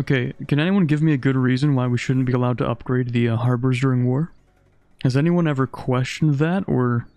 Okay, can anyone give me a good reason why we shouldn't be allowed to upgrade the uh, harbors during war? Has anyone ever questioned that, or